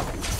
Okay.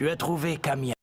Tu as trouvé Camia.